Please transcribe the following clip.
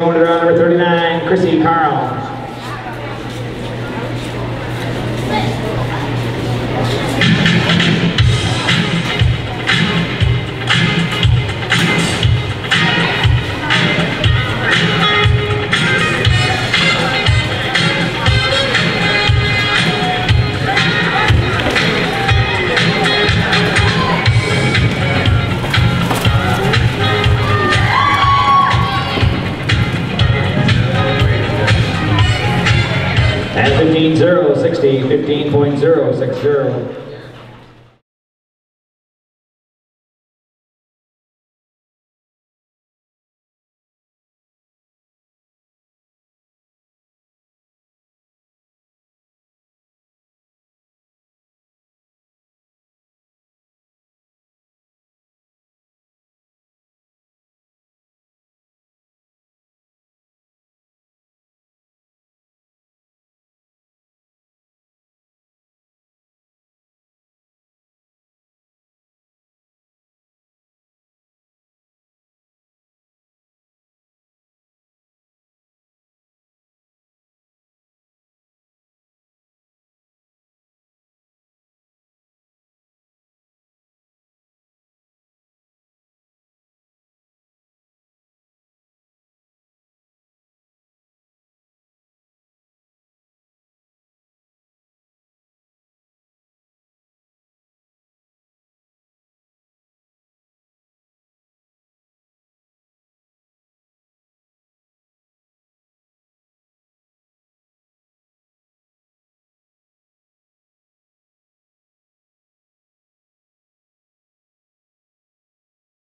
Going to round number 39, Chrissy Carl. At 15-0, 60, 15.060.